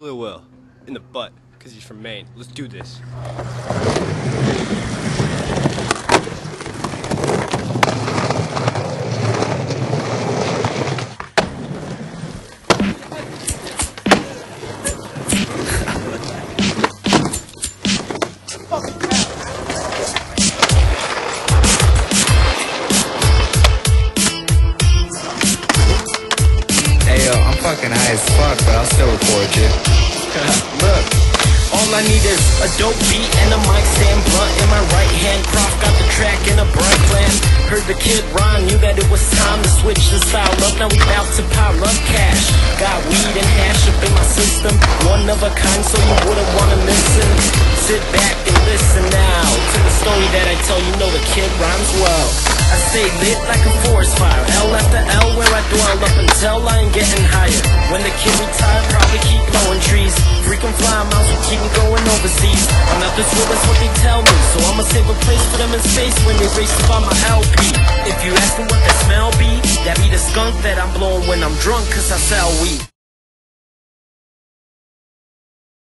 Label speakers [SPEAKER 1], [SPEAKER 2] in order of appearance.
[SPEAKER 1] Lil Will, in the butt, because he's from Maine. Let's do this.
[SPEAKER 2] Fucking high as fuck, but I'll still record you.
[SPEAKER 3] Look, all I need is a dope beat and a mic stand blunt in my right hand. Croft got the track in a bright plan. Heard the kid rhyme, knew that it was time to switch the style up. Now we bout to pile up cash. Got weed and hash up in my system, one of a kind, so you wouldn't wanna listen. Sit back and listen now to the story that I tell. You know the kid rhymes well. I stay lit like a forest fire. L after L where I dwell up until I ain't getting higher. When the kid retire, probably keep blowing trees. Freaking fly mouse will keep me going overseas. I'm not this real, that's what they tell me. So I'ma save a place for them in space when they race to find my LP. If you ask me what the smell be, that be the skunk that I'm blowing when I'm drunk, cause I sell weed.